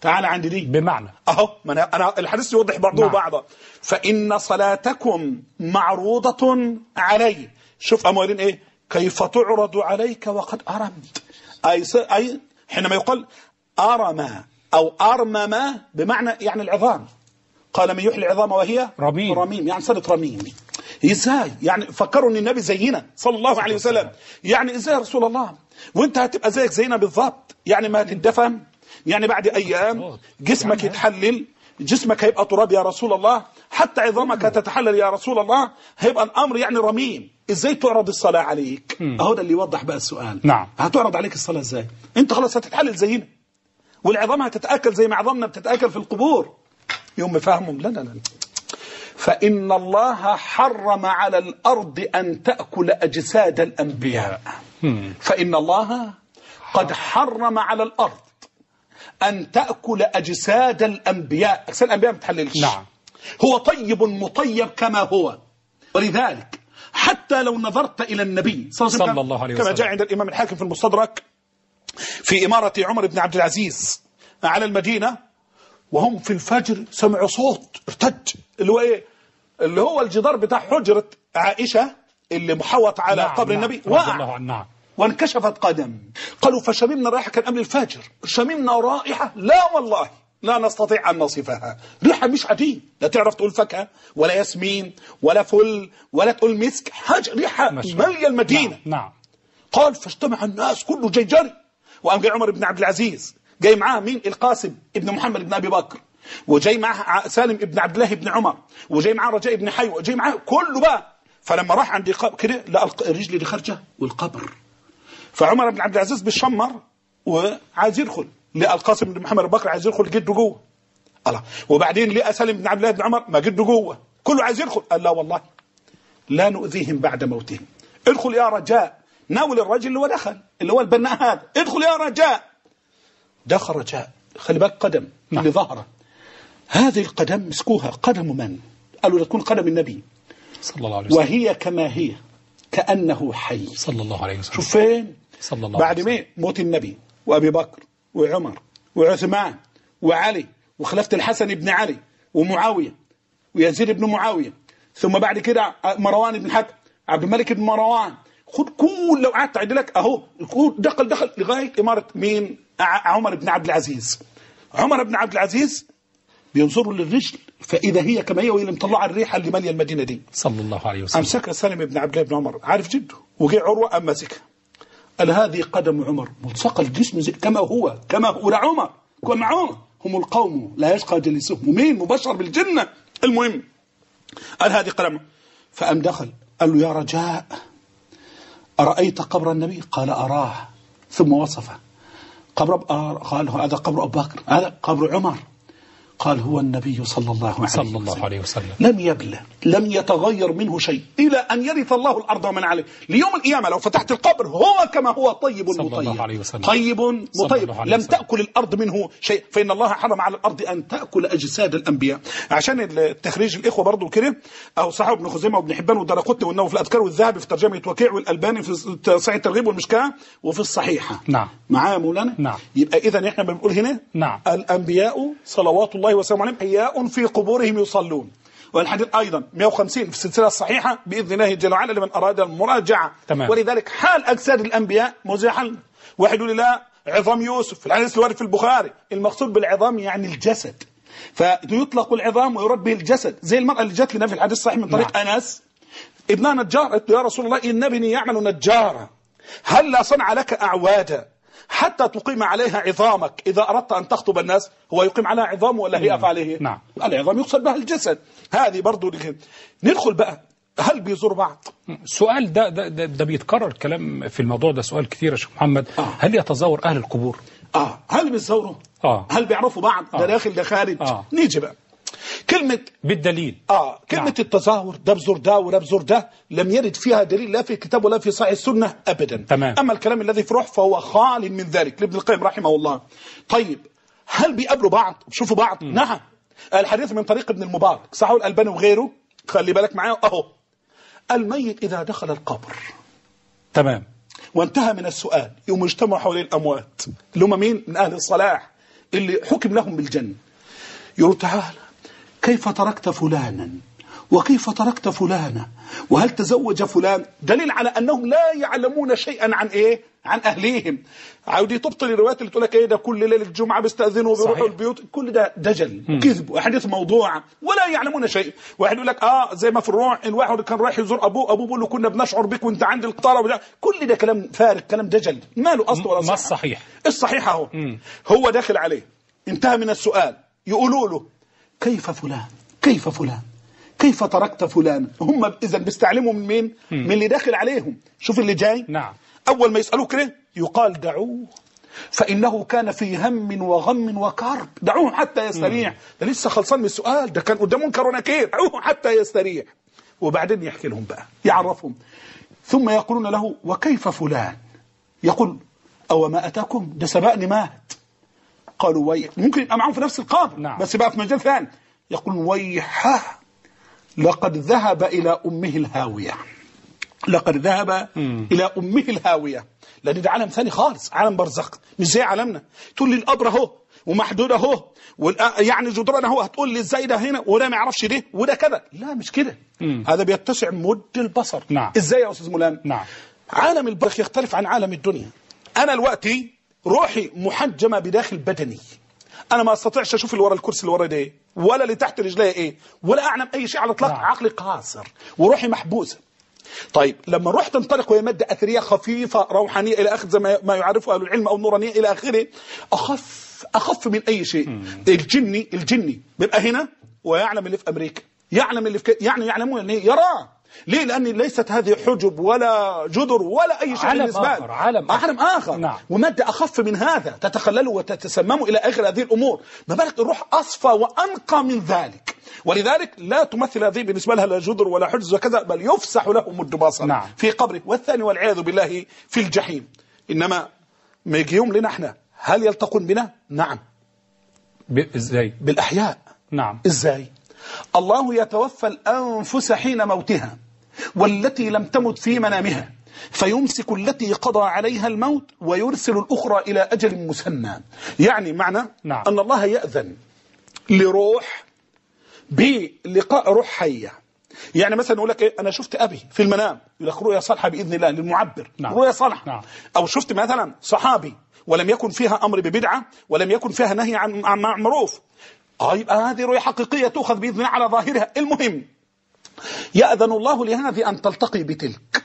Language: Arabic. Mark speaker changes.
Speaker 1: تعال عندي دي
Speaker 2: بمعنى.
Speaker 1: أهو ما أنا أنا الحديث يوضح بعضه
Speaker 2: نعم.
Speaker 1: بعضا فإن صلاتكم معروضة علي. شوف اموالين إيه؟ كيف تعرض عليك وقد أرمت. أي أي حينما يقال أرم أو أرمم بمعنى يعني العظام. قال من يحيي العظام وهي
Speaker 2: رميم.
Speaker 1: رميم. يعني صارت رميم. إزاي؟ يعني فكروا إن النبي زينا صلى الله عليه وسلم. يعني إزاي يا رسول الله؟ وأنت هتبقى زيك زينا بالضبط. يعني ما هتندفن يعني بعد أيام جسمك يتحلل جسمك هيبقى تراب يا رسول الله حتى عظامك هتتحلل يا رسول الله هيبقى الأمر يعني رميم. إزاي تعرض الصلاة عليك؟ أهو ده اللي يوضح بقى السؤال.
Speaker 2: نعم.
Speaker 1: هتعرض عليك الصلاة إزاي؟ أنت خلاص هتتحلل زينا والعظام هتتأكل زي ما عظامنا بتتأكل في القبور. يوم فهمهم لا لا لا فإن الله حرم على الأرض أن تأكل أجساد الأنبياء. فإن الله قد حرم على الأرض أن تأكل أجساد الأنبياء. أجساد الأنبياء ما بتحللش.
Speaker 2: نعم.
Speaker 1: هو طيب مطيب كما هو. ولذلك حتى لو نظرت إلى النبي صلى الله عليه وسلم
Speaker 2: صلى الله عليه
Speaker 1: كما
Speaker 2: وسلم.
Speaker 1: جاء عند الإمام الحاكم في المستدرك في إمارة عمر بن عبد العزيز على المدينة وهم في الفجر سمعوا صوت ارتج اللي هو إيه؟ اللي هو الجدار بتاع حجرة عائشة اللي محوط على
Speaker 2: نعم
Speaker 1: قبر
Speaker 2: نعم.
Speaker 1: النبي. وقع
Speaker 2: نعم.
Speaker 1: وانكشفت قدم. قالوا فشممنا رائحة كان قبل الفجر شممنا رائحة؟ لا والله. لا نستطيع أن نصفها. ريحة مش عادية. لا تعرف تقول فاكهة ولا ياسمين ولا فل ولا تقول مسك. حاجة ريحة. مالية المدينة.
Speaker 2: نعم, نعم.
Speaker 1: قال فاجتمع الناس كله جاي جري وقام جاي عمر بن عبد العزيز. جاي معاه مين؟ القاسم ابن محمد بن أبي بكر. وجاي معاه سالم ابن عبد الله بن عمر. وجاي معاه رجاء بن حي. وجاي معاه كله بقى. فلما راح عند كده لقى الرجل دي خارجه والقبر. فعمر بن عبد العزيز بيشمر وعايز يدخل. لقى القاسم بن محمد بكر عايز يدخل جده جوه الله. وبعدين لقى سالم بن عبد الله بن عمر ما جده جوه كله عايز يدخل. قال لا والله. لا نؤذيهم بعد موتهم. ادخل يا رجاء. ناول الرجل اللي هو دخل اللي هو البناء هذا. ادخل يا رجاء. دخل رجاء. خلي بالك قدم
Speaker 2: نعم.
Speaker 1: اللي ظهره. هذه القدم مسكوها. قدم من؟ قالوا تكون قدم النبي.
Speaker 2: صلى الله عليه وسلم.
Speaker 1: وهي كما هي. كأنه حي.
Speaker 2: صلى الله عليه وسلم.
Speaker 1: شوف فين؟
Speaker 2: صلى الله
Speaker 1: بعد مين موت النبي وأبي بكر وعمر وعثمان وعلي وخلافه الحسن بن علي ومعاوية ويزيد بن معاوية. ثم بعد كده مروان بن حكم عبد الملك بن مروان. خد كل لو قعدت اعد لك أهو دخل دخل لغاية إمارة مين؟ عمر بن عبد العزيز. عمر بن عبد العزيز بينظروا للرجل فإذا هي كما هي وهي اللي مطلعة الريحة اللي مالية المدينة دي.
Speaker 2: صلى الله عليه وسلم.
Speaker 1: أمسكها سالم بن عبد الله بن عمر عارف جده وجاء عروة أم ماسكها. قال هذه قدم عمر؟ ملصق الجسم زي كما هو كما هو. عمر كما عمر. هم القوم لا يشقى جليسهم ومين مبشر بالجنة. المهم قال هذه قدم؟ فأم دخل. قال له يا رجاء أرأيت قبر النبي؟ قال أراه. ثم وصفه. قبر قال هذا قبر أبو بكر هذا قبر عمر. قال هو النبي صلى الله عليه
Speaker 2: صلى
Speaker 1: وسلم
Speaker 2: الله عليه وسلم
Speaker 1: لم يبلى لم يتغير منه شيء إلى أن يرث الله الأرض ومن عليه ليوم القيامة لو فتحت القبر هو كما هو طيب
Speaker 2: صلى
Speaker 1: مطيب
Speaker 2: الله عليه وسلم.
Speaker 1: طيب
Speaker 2: صلى
Speaker 1: مطيب لم
Speaker 2: وسلم.
Speaker 1: تأكل الأرض منه شيء فإن الله حرم على الأرض أن تأكل أجساد الأنبياء عشان التخريج الإخوة برضو كده أو صحيح ابن خزيمة وابن حبان والدرقطني والنووي في الأذكار والذهبي في ترجمة وكيع والألباني في صحيح الترغيب والمشكاة وفي الصحيحة
Speaker 2: نعم.
Speaker 1: معايا يا مولانا
Speaker 2: نعم.
Speaker 1: يبقى إذا إحنا بنقول هنا
Speaker 2: نعم.
Speaker 1: الأنبياء صلوات الله وسلامه عليهم أحياء في قبورهم يصلون. والحديث أيضا 150 في السلسلة الصحيحة بإذن الله جل وعلا لمن أراد المراجعة.
Speaker 2: تمام.
Speaker 1: ولذلك حال أجساد الأنبياء مزاحا. واحد يقول لا عظام يوسف الحديث الوارد في البخاري المقصود بالعظام يعني الجسد. فيطلق العظام ويرد به الجسد. زي المرأة اللي جات لنا في الحديث الصحيح من طريق
Speaker 2: نعم.
Speaker 1: أنس. ابنها نجار. يا رسول الله إن ابني يعمل نجارا. هل لا صنع لك أعوادا؟ حتى تقيم عليها عظامك. إذا أردت أن تخطب الناس هو يقيم عليها عظام ولا هي أفعاله
Speaker 2: نعم.
Speaker 1: العظام يقصد بها الجسد. هذه برضو ندخل بقى. هل بيزور بعض؟
Speaker 2: السؤال ده ده, ده, ده بيتكرر الكلام في الموضوع ده سؤال كتير يا شيخ محمد.
Speaker 1: آه.
Speaker 2: هل يتزور أهل القبور؟
Speaker 1: آه. هل بيزوروا؟
Speaker 2: آه.
Speaker 1: هل بيعرفوا بعض؟ ده
Speaker 2: آه.
Speaker 1: داخل ده خارج.
Speaker 2: آه.
Speaker 1: نيجي بقى. كلمة
Speaker 2: بالدليل.
Speaker 1: آه كلمة
Speaker 2: نعم.
Speaker 1: التظاهر ده بزور ده وده بزور ده لم يرد فيها دليل لا في الكتاب ولا في صحيح السنة أبدا.
Speaker 2: تمام.
Speaker 1: أما الكلام الذي في روح فهو خال من ذلك لابن القيم رحمه الله. طيب هل بيقابلوا بعض؟ بيشوفوا بعض. نعم. الحديث من طريق ابن المبارك. صحيح الألباني وغيره. خلي بالك معايا. أهو. الميت إذا دخل القبر.
Speaker 2: تمام.
Speaker 1: وانتهى من السؤال. يوم اجتمعوا حول الأموات. اللي هم مين؟ من أهل الصلاح. اللي حكم لهم بالجنة. يقولوا تعالى كيف تركت فلانا؟ وكيف تركت فلانا؟ وهل تزوج فلان؟ دليل على أنهم لا يعلمون شيئا عن إيه؟ عن أهليهم. عودي تبطل الروايات اللي تقول لك إيه؟ ده كل ليلة الجمعة بيستأذنوا وبيروحوا. البيوت. كل ده دجل وكذب وأحاديث موضوعة ولا يعلمون شيء. واحد يقول لك آه زي ما في الروح الواحد كان رايح يزور أبوه أبوه بيقول له كنا بنشعر بك وأنت عند القطاره وبتاع. كل ده كلام فارغ كلام دجل. ما له أصل ولا
Speaker 2: ما
Speaker 1: صحة.
Speaker 2: الصحيح؟
Speaker 1: الصحيح أهو. هو داخل عليه. انتهى من السؤال. يقولوا له كيف فلان؟ كيف فلان؟ كيف تركت فلان؟ هم اذا بيستعلموا من مين؟ من اللي داخل عليهم. شوف اللي جاي.
Speaker 2: نعم.
Speaker 1: أول ما يسالوه كده يقال دعوه. فإنه كان في هم وغم وكرب. دعوه حتى يستريح ده لسه خلصان من السؤال. ده كان قدام منكر ونكير. دعوه حتى يستريح وبعدين يحكي لهم بقى. يعرفهم. ثم يقولون له وكيف فلان؟ يقول أو ما أتاكم؟ ده سبقني مات. قالوا ويح ممكن يبقى معاهم في نفس القبر
Speaker 2: نعم.
Speaker 1: بس بقى في مجال ثاني. يقول ويحة لقد ذهب إلى أمه الهاوية. لقد ذهب إلى أمه الهاوية. لأن ده عالم ثاني خالص عالم برزخ. مش زي عالمنا. تقول لي القبر أهو ومحدود أهو يعني جدران أهو هتقول لي إزاي ده هنا وده ما يعرفش ده وده كذا. لا مش كده. هذا بيتسع مد البصر.
Speaker 2: نعم.
Speaker 1: إزاي يا أستاذ ملام
Speaker 2: نعم.
Speaker 1: عالم البرزخ يختلف عن عالم الدنيا. أنا دلوقتي روحي محجمة بداخل بدني. أنا ما أستطيعش أشوف اللي ورا الكرسي اللي ورا ده. إيه ولا اللي تحت رجلي إيه. ولا أعلم أي شيء على الإطلاق.
Speaker 2: نعم.
Speaker 1: عقلي قاصر. وروحي محبوسة. طيب لما الروح تنطلق وهي ماده أثرية خفيفة روحانية إلى آخر زي ما ما يعرفه أهل العلم أو النورانيه إلى آخره اخف أخف من أي شيء. الجني الجني. بيبقى هنا ويعلم اللي في أمريكا. يعلم اللي في ك... يعني يعلمون إن يراه ليه لأن ليست هذه حجب ولا جدر ولا أي شيء
Speaker 2: عالم
Speaker 1: بالنسبة.
Speaker 2: آخر، عالم آخر.
Speaker 1: عالم آخر
Speaker 2: نعم.
Speaker 1: ومادة أخف من هذا تتخلل وتتسمم إلى آخر هذه الأمور ما بالك الروح أصفى وأنقى من ذلك ولذلك لا تمثل هذه بالنسبة لها لا جدر ولا حجز وكذا بل يفسح له مد بصر
Speaker 2: نعم.
Speaker 1: في قبره والثاني والعياذ بالله في الجحيم إنما ما يجي يوم لنا إحنا هل يلتقون بنا؟ نعم
Speaker 2: إزاي؟
Speaker 1: بالأحياء
Speaker 2: نعم
Speaker 1: إزاي الله يتوفى الأنفس حين موتها والتي لم تمت في منامها فيمسك التي قضى عليها الموت ويرسل الأخرى إلى أجل مسمى يعني معنى
Speaker 2: نعم.
Speaker 1: أن الله يأذن لروح بلقاء روح حية يعني مثلا يقول لك إيه أنا شفت أبي في المنام يقول لك رؤيا صالحة بإذن الله للمعبر
Speaker 2: نعم.
Speaker 1: رؤيا صالحة
Speaker 2: نعم.
Speaker 1: أو شفت مثلا صحابي ولم يكن فيها أمر ببدعة ولم يكن فيها نهي عن معروف آه يبقى هذه رؤيا حقيقية تؤخذ الله على ظاهرها. المهم يأذن الله لهذه أن تلتقي بتلك.